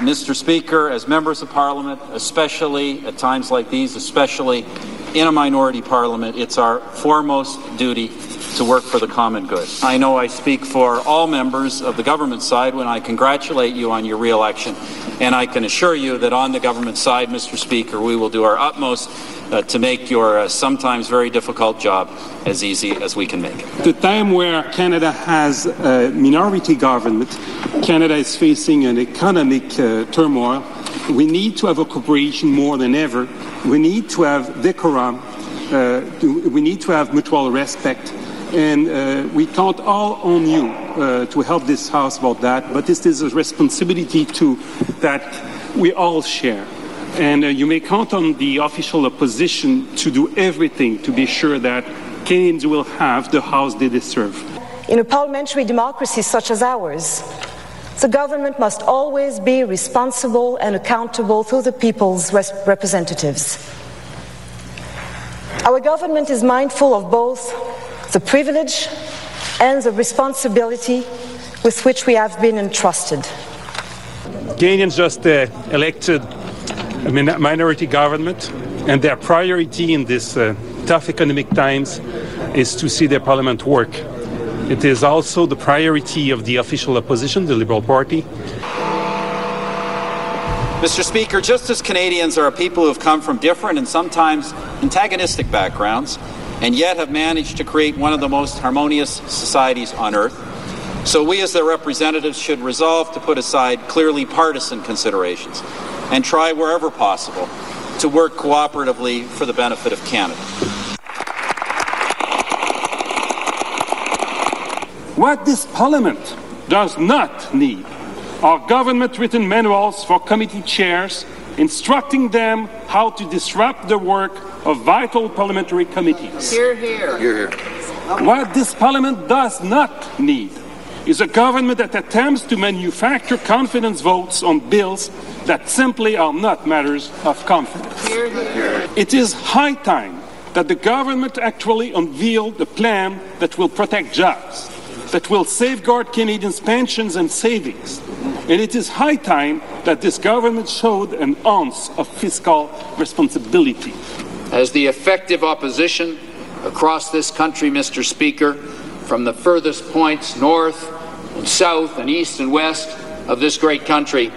Mr. Speaker, as members of Parliament, especially at times like these, especially in a minority Parliament, it's our foremost duty to work for the common good. I know I speak for all members of the government side when I congratulate you on your re-election, and I can assure you that on the government side, Mr. Speaker, we will do our utmost uh, to make your uh, sometimes very difficult job as easy as we can make it. The time where Canada has a minority government, Canada is facing an economic uh, turmoil. We need to have a cooperation more than ever. We need to have decorum. Uh, we need to have mutual respect. And uh, we count all on you uh, to help this House about that. But this is a responsibility too that we all share. And uh, you may count on the official opposition to do everything to be sure that Canadians will have the House they deserve. In a parliamentary democracy such as ours, the government must always be responsible and accountable to the people's representatives. Our government is mindful of both the privilege and the responsibility with which we have been entrusted. Canadians just uh, elected a minority government, and their priority in these uh, tough economic times is to see their parliament work. It is also the priority of the official opposition, the Liberal Party. Mr. Speaker, just as Canadians are a people who have come from different and sometimes antagonistic backgrounds, and yet have managed to create one of the most harmonious societies on earth, so we as their representatives should resolve to put aside clearly partisan considerations and try wherever possible to work cooperatively for the benefit of Canada. What this Parliament does not need are government written manuals for committee chairs instructing them how to disrupt the work of vital parliamentary committees. Hear, hear. Hear, hear. What this Parliament does not need is a government that attempts to manufacture confidence votes on bills that simply are not matters of confidence. Hear, hear. It is high time that the government actually unveil the plan that will protect jobs, that will safeguard Canadians' pensions and savings. And it is high time that this government showed an ounce of fiscal responsibility. As the effective opposition across this country, Mr. Speaker, from the furthest points north and south and east and west of this great country,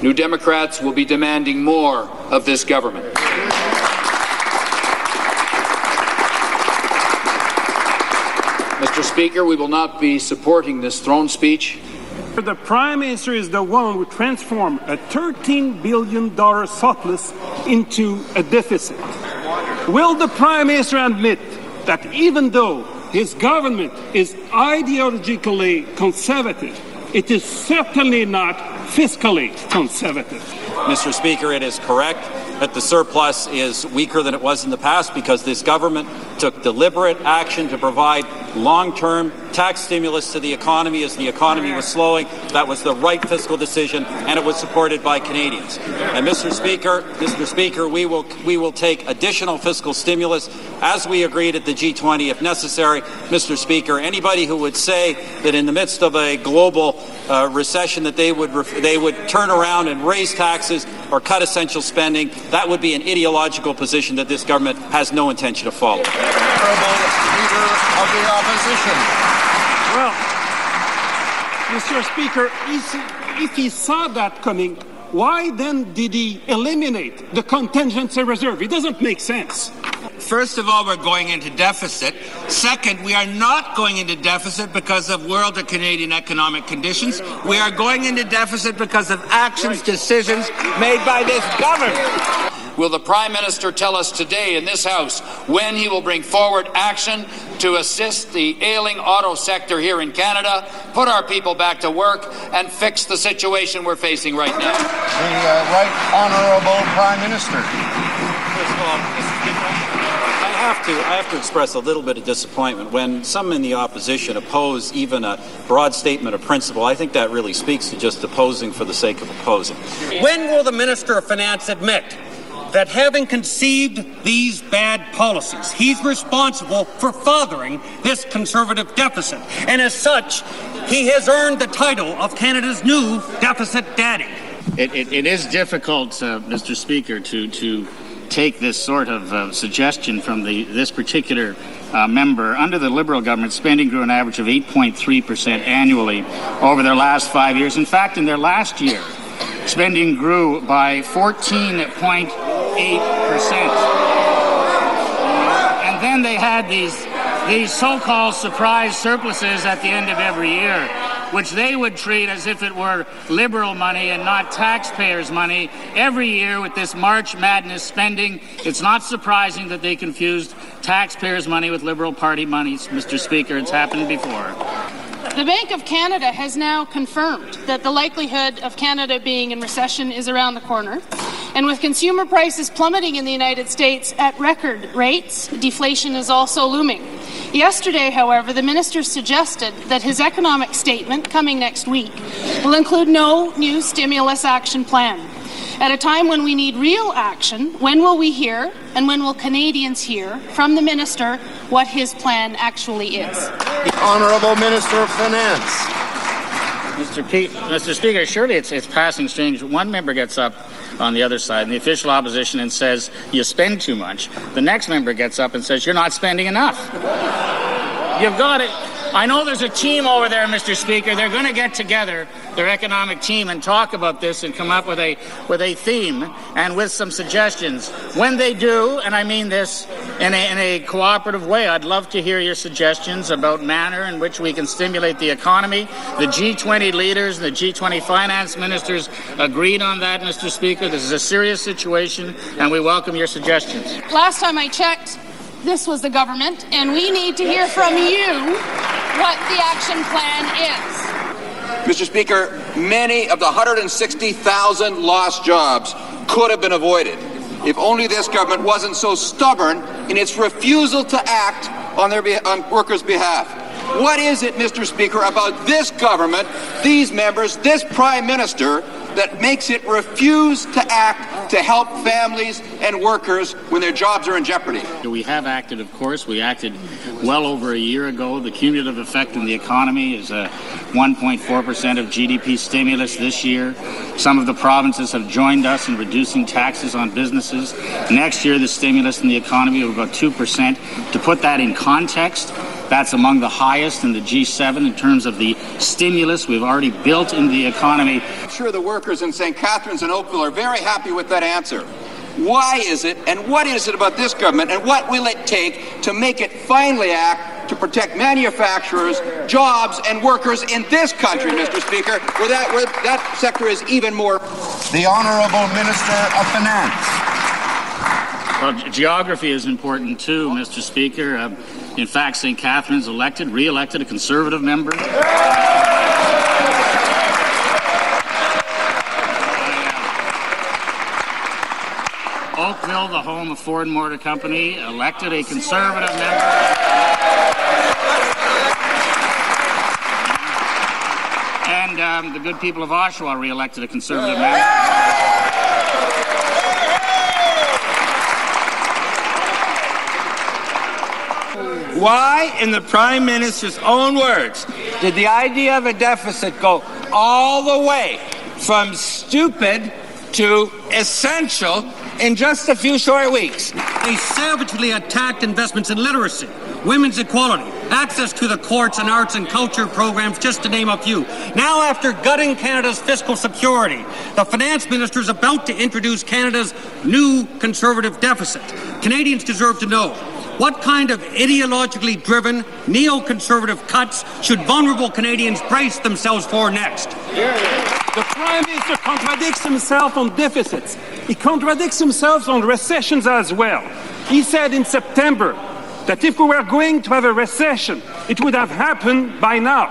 New Democrats will be demanding more of this government. Mr. Speaker, we will not be supporting this throne speech. The Prime Minister is the one who transformed a $13 billion surplus into a deficit. Will the Prime Minister admit that even though his government is ideologically conservative, it is certainly not fiscally conservative. Mr. Speaker, it is correct that the surplus is weaker than it was in the past because this government took deliberate action to provide long term tax stimulus to the economy as the economy was slowing. That was the right fiscal decision, and it was supported by Canadians. And Mr. Speaker, Mr. Speaker, we will we will take additional fiscal stimulus as we agreed at the G20 if necessary. Mr. Speaker, anybody who would say that in the midst of a global uh, recession that they would they would turn around and raise taxes or cut essential spending, that would be an ideological position that this government has no intention to follow. Leader of the opposition. Well, Mr. Speaker, if he saw that coming, why then did he eliminate the contingency reserve? It doesn't make sense. First of all, we're going into deficit. Second, we are not going into deficit because of world or Canadian economic conditions. We are going into deficit because of actions, decisions made by this government. Will the Prime Minister tell us today in this House when he will bring forward action to assist the ailing auto sector here in Canada, put our people back to work, and fix the situation we're facing right now? The uh, Right Honourable Prime Minister. I have to I have to express a little bit of disappointment when some in the opposition oppose even a broad statement of principle. I think that really speaks to just opposing for the sake of opposing. When will the Minister of Finance admit that having conceived these bad policies, he's responsible for fathering this conservative deficit. And as such, he has earned the title of Canada's new deficit daddy. it, it, it is difficult, uh, Mr. Speaker, to, to take this sort of uh, suggestion from the, this particular uh, member. Under the Liberal government, spending grew an average of 8.3% annually over their last five years. In fact, in their last year, spending grew by 14.8%. And then they had these, these so called surprise surpluses at the end of every year which they would treat as if it were liberal money and not taxpayers' money every year with this March Madness spending. It's not surprising that they confused taxpayers' money with Liberal Party money, Mr. Speaker. It's happened before. The Bank of Canada has now confirmed that the likelihood of Canada being in recession is around the corner. And with consumer prices plummeting in the United States at record rates, deflation is also looming. Yesterday, however, the minister suggested that his economic statement coming next week will include no new stimulus action plan. At a time when we need real action, when will we hear and when will Canadians hear from the minister what his plan actually is? The Honourable Minister of Finance. Mr. Mr. Speaker, surely it's, it's passing strange. One member gets up on the other side, and the official opposition, and says, You spend too much. The next member gets up and says, You're not spending enough. You've got it. I know there's a team over there, Mr. Speaker. They're going to get together, their economic team, and talk about this and come up with a with a theme and with some suggestions. When they do, and I mean this in a, in a cooperative way, I'd love to hear your suggestions about manner in which we can stimulate the economy. The G20 leaders and the G20 finance ministers agreed on that, Mr. Speaker. This is a serious situation, and we welcome your suggestions. Last time I checked, this was the government, and we need to hear from you what the action plan is. Mr. Speaker, many of the 160,000 lost jobs could have been avoided if only this government wasn't so stubborn in its refusal to act on their on workers' behalf. What is it, Mr. Speaker, about this government, these members, this prime minister that makes it refuse to act to help families and workers when their jobs are in jeopardy. We have acted, of course. We acted well over a year ago. The cumulative effect in the economy is uh, a 1.4% of GDP stimulus this year. Some of the provinces have joined us in reducing taxes on businesses. Next year, the stimulus in the economy will go 2%. To put that in context, that's among the highest in the G7 in terms of the stimulus we've already built into the economy. I'm sure the workers in St. Catharines and Oakville are very happy with that answer. Why is it, and what is it about this government, and what will it take to make it finally act to protect manufacturers, jobs, and workers in this country, Mr. Speaker, where that, where that sector is even more. The Honourable Minister of Finance. Well, geography is important too, Mr. Speaker. Uh, in fact, St. Catharines elected, re-elected a Conservative member. Oakville, the home of Ford Motor Company, elected a Conservative member. And um, the good people of Oshawa re-elected a Conservative member. Why, in the Prime Minister's own words, did the idea of a deficit go all the way from stupid to essential in just a few short weeks? They savagely attacked investments in literacy, women's equality, access to the courts and arts and culture programs, just to name a few. Now, after gutting Canada's fiscal security, the finance minister is about to introduce Canada's new conservative deficit. Canadians deserve to know what kind of ideologically driven neoconservative cuts should vulnerable Canadians brace themselves for next? The Prime Minister contradicts himself on deficits. He contradicts himself on recessions as well. He said in September that if we were going to have a recession, it would have happened by now.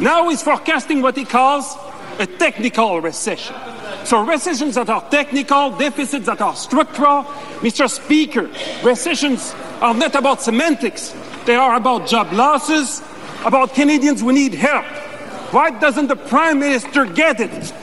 Now he's forecasting what he calls a technical recession. So recessions that are technical, deficits that are structural. Mr. Speaker, recessions are not about semantics. They are about job losses, about Canadians who need help. Why doesn't the Prime Minister get it?